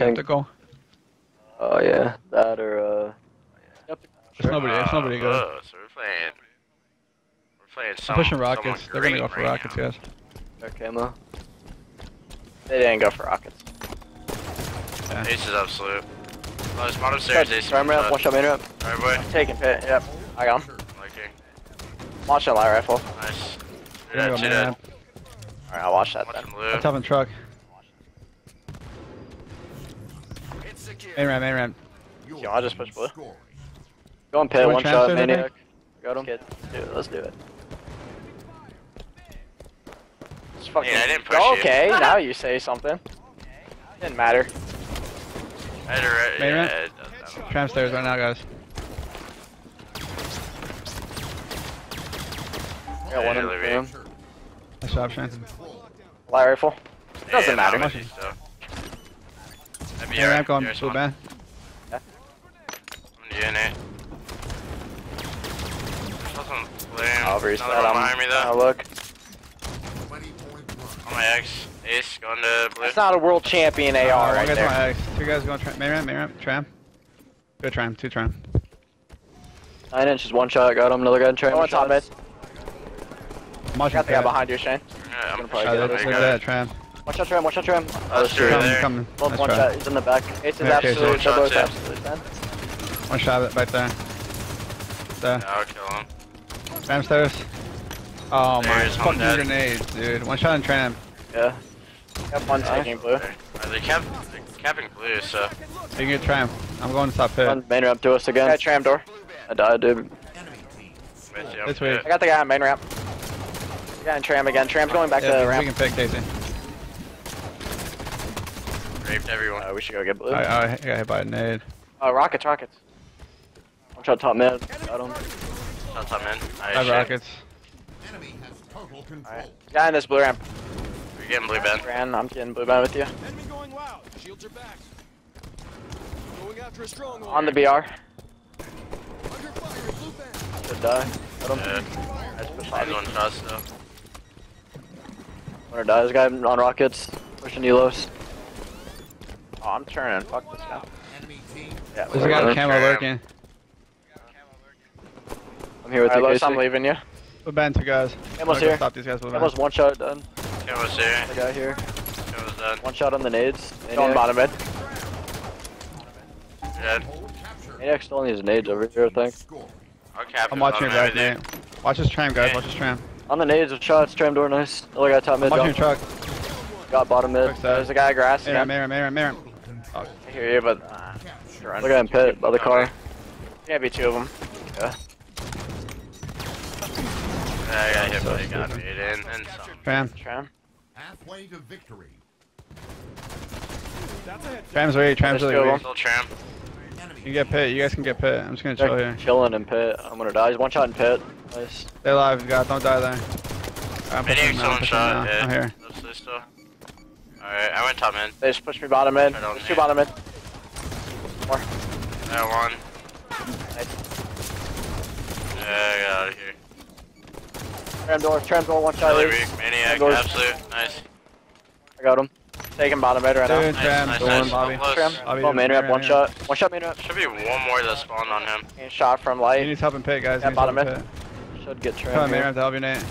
Skeptical. Oh yeah, that or uh. There's nobody. There's nobody good. Oh, so we're playing. We're playing I'm pushing rockets. They're gonna go for right rockets, now. guys. Their camo. They didn't go for rockets. Yeah. Ace is absolute. Oh, there's bottom stairs. Ace. Prime ramp, one shot main ramp. Alright, boy. Taking pit, yep. I got him. Liking. Watch that light rifle. Nice. Two dead, go two dead. Alright, I'll watch that Watch then. him blue. That's up in truck. Main ramp, main ramp. You know, I just push blue. Go on pit, Someone one shot, transfer today? maniac. Got him. Let's do it, let's do it. Just fucking... Yeah, I didn't push Oh, you. Okay, now you say something. Didn't matter. I had a re- Main yeah, ramp? it does that. Tram stairs right now, guys. I got one in the Really room. Nice job, Shane. Light rifle. Doesn't Yeah, matter. not with you, so. That'd be Main alright. ramp going Yours blue one. band. I'm DNA. Wasn't flame. I'll reset. Another one I'm behind me gonna though. look. On my X. Ace going to blue. That's not a world champion AR Uh, right there. on X. Two guys going tram. Main ramp, main ramp, tram. Good tram, two tram. Nine inches, one shot. Got him. Another guy in train. One top mid. I'm watching Got the guy behind you, Shane. Yeah, I'm Gonna pushing probably Uh, get it. it. that's I like got that, it. Tram. One shot tram. One shot tram. Oh, Oh, sure. shit. Coming, coming. Both Nice one try. shot. He's in the back. Ace is Yeah, absolute. They're both shots, absolute. man. One shot right there. There. Yeah, I'll kill him. Tram stairs. Oh my There's one fucking dead. grenades, dude. One shot in tram. Yeah. Got one taking blue. Uh, they kept they capping blue, so You can get tram. I'm going to top pit. One main ramp to us again. Guy tram door. I died, dude. bet you I'm This way. I got the guy on main ramp. Guy in tram again. Tram's going back to Yeah, the we can pick Casey. Raped everyone. Uh, we should go get blue. I, I got hit by a nade. Oh, rockets, rockets. One shot top mid. Got him. Shots I'm in. I have rockets. Enemy has total control. Alright. Guy in this blue ramp. We're getting blue bend. Ran. I'm getting blue band with you. Enemy going loud. Shields are back. Going after a stronghold. On the BR. Under fire. Blue band. Should die. Got him. Yeah. Nice push He's lobby. one shot still. Winner dies. Guy on rockets. Pushing Elos. Oh, I'm turning. Fuck this guy. Enemy team Yeah, There's a guy in camo lurking. I'm here with you, Alright, Casey. I'm leaving you. Blue band, two guys. Camo's I'm gonna go here. Stop these guys. Blue Camo's one shot done. Camo's here. The guy here. Camo's dead. One shot on the nades. Going Maniac. bottom mid. Dead. hold captured. Maniac still needs nades over here, I think. Score. I'll cap I'm watching your I'm back, there. Nate. Watch this tram, guys. Watch this tram. On the nades with shots. Tram door, nice. Another guy top mid. I'm watching your truck. got bottom mid. There's a guy grass. Mayor, again. mayor, mayor, mayor. Control. I hear you, but uh, Capture. run. Another guy in pit by the car. Can't be two of them. Yeah. Yeah, I got hit, but he got me in and some. Tram. Tram. Halfway to victory. That's a. Tram's ready. Tram's There's really two. Still tram. You can get pit. You guys can get pit. I'm just gonna chill They're here. chilling in pit. I'm gonna die. He's one shot in pit. Nice. Stay alive, guys. Don't die there. I'm pushing Medic, now, someone I'm pushing shot. now. Yeah. I'm here. Let's do still. Alright, I went top mid. They just pushed me bottom mid. I There's two bottom mid. More. I won. Yeah, I got out of here. Tram door. Tram door. One shot. Really weak. Maniac, absolute. Nice. I got him. Taking bottom mid right now. Dude, Nice, tram. nice, Going, nice. Bobby. Tram. Bobby, Oh, main ramp. One shot. One shot main ramp. Should be one more that spawned on him. Getting shot from He light. needs help in pit, guys. He Yeah, bottom mid. pit. Should get tram. Come on, main here. ramp to help you, Nate.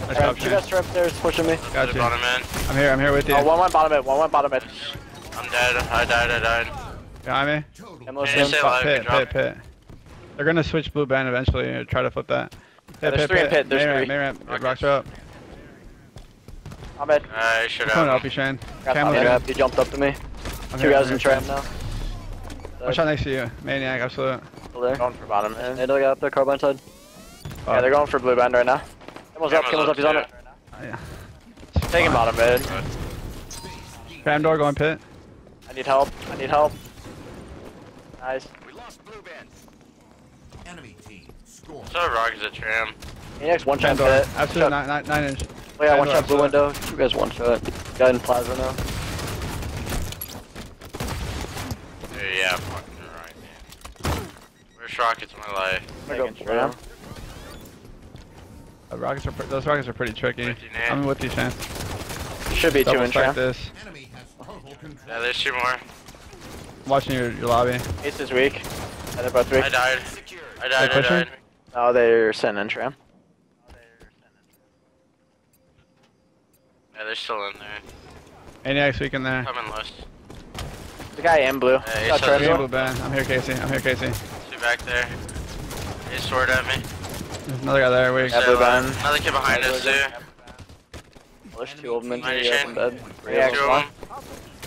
Nice Tram. job, Two Shane. guys tram stairs pushing me. Got The you. I'm here. I'm here with you. Oh, one went bottom mid. One went bottom mid. I'm dead. I died. I died. Behind me. Total. Camo's Yeah, in. stay Fuck alive. pit, pit, pit. They're gonna switch blue band eventually and try to flip that. Pit, there's three in pit, there's main three. main ramp. Rockets. Rocks are up. I'm mid. I should I'm coming to help you, Shane. Got Camo's Main in. He jumped up to me. I'm Two here, guys I'm in tram now. One shot next to you. Maniac, absolute. Still there. Going for bottom mid. Another guy up there, carbine side. Yeah, they're going for blue bend right now. Camo's up. Camo's Camo's up up. He's on too. it. Yeah. Taking bottom mid. Tram door going pit. I need help. I need help. Nice. We lost blue band. Enemy team. Score. So rock is a tram. Maniac's one Tram shot door. pit. Absolute Shot. nine, nine, nine inch. Oh yeah, one Tram shot blue window. You guys one shot. Guy in plaza now. Hey, yeah, fucking right, man. Where's rockets in my life? I go Taking tram. The rockets are those rockets are pretty tricky. With you, Nate. I'm with you, Shane. Should be two in stack tram. this. Enemy has total. Yeah, there's two more. watching your, your lobby. Ace is weak. And they're both weak. I died. I died. I pushing? died. No, they're sitting in tram. Yeah, they're still in there. Maniac's weak in there. Coming loose. The guy in blue. Hey, Got so Blue door. Ben. I'm here, Casey. I'm here, Casey. Two back there. He sword at me. There's another guy there. Weak. Yeah, blue Still, band. Another kid behind us too. There's two of them in Mine here. is in bed. Two Yeah, of one. them.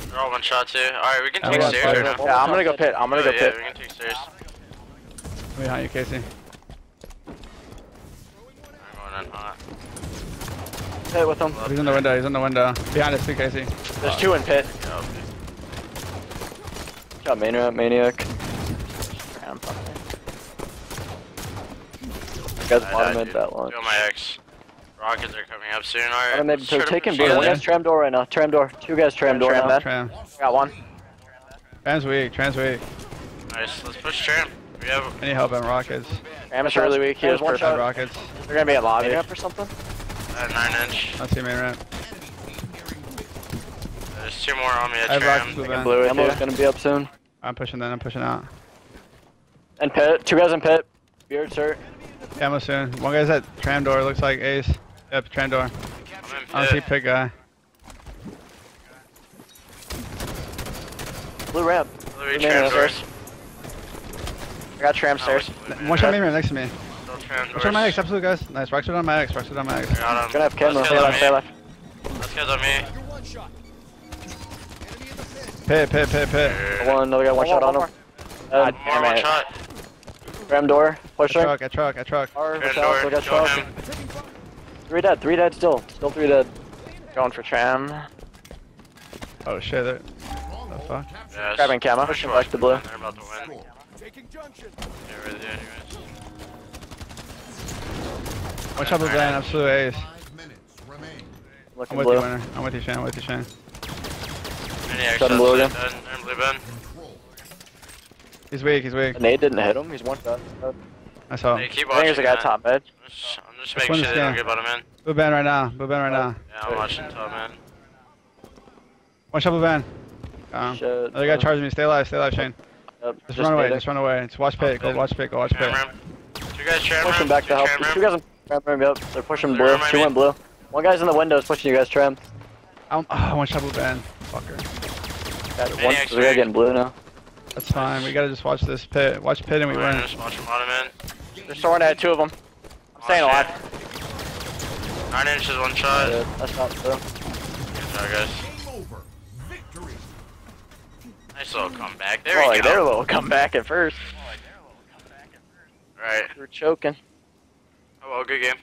They're all one shot too. Alright, we can take we stairs right now. Yeah, I'm gonna go pit. I'm gonna Oh, go yeah, pit. we can take stairs. Behind you, Casey. I'm going in hot. Pit with him. He's in the window. He's in the window. Behind us too, Casey. There's two in pit. Yeah. Got maniac. Maniac. Tram. You guys I bottom died, mid dude. that one. Two of my ex. Rockets are coming up soon. Alright. Bottom mid. let's So taking push blue. it. One guy's tram door right now. Tram door. Two guys tram door Tram now. Tram. Got one. Tram's weak. Tram's weak. Nice. Let's push tram. We have. I need help on rockets. Tram is really weak. He has one one Five shot. rockets. They're gonna be at lobby. Up or something. Uh, nine inch. I see main ramp. There's two more on me at I have tram. rockets blue Taking blue. Ammo's gonna be up soon. I'm pushing then. I'm pushing out. And pit. Two guys in pit. Beard's hurt. Ammo soon. One guy's at tram door. Looks like Ace. Yep, tram door. I'm in I don't see pit. pit guy. Blue ramp. Louis Blue tram main door. stairs. I got tram stairs. blue man. One shot main ramp next to me. Still tram One shot my doors. X. Absolute guys. Nice. Rockshot on my X. Rockshot on my X. I got him. Gonna have camera. Let's Stay go left. Stay on left. me. Let's go on me. One shot. Enemy in the pit. Pit, pit, pit, pit. One. Another guy. One shot on him. God More one damn it. Shot. Tram door. At Pushing. truck, at truck, at truck. Or Tram Michelle, still got Kill truck. him. Three dead. Three dead still. Still three dead. Going for tram. Oh shit. they're- Stronghold fuck? captured. Yeah, Grabbing camo. Pushing forward. back to blue. They're about to win. Score. Taking junction. Yeah, we're there anyways. One shot blue van. Absolute Ace. Five minutes remain. I'm Looking with you, blue. winner. I'm with you, Shane. I'm with you, Shane. Any extra Sudden blue again. dead and blue ben. Control. He's weak. He's weak. The nade didn't hit him. He's one shot. I saw Hey, him. keep I think watching. there's a guy that. top mid. I'm just, I'm just This making one sure is they don't down. get bottom in. Blue van right now. Blue van right now. Yeah, I'm watching top man. One shot blue van. Um, Shit. other guy charged me. Stay alive. Stay alive, Shane. Yep, Just, run away. Just run away. Just watch pit. Go watch pit. Go watch pit. Tram. Two guys tram Pushing ramp. back to help. tram Two guys in tram ramp. Yep. They're pushing blue. remind Two went blue. One guy's in the windows pushing you guys tram. Um, oh, one shot blue van. Fucker. Got one. Maniac's There's a guy getting blue now. That's fine. We gotta just watch this pit. Watch pit and we Alright, win. Just watch them bottom in. They're soaring at two of them. I'm staying Oh, alive. shit. Nine inches, one shot. Yeah, That's not true. Good job, guys. Game over. Victory. Nice little comeback. There Oh, we like their go. little comeback at first. Right. They were choking. Oh well, good game.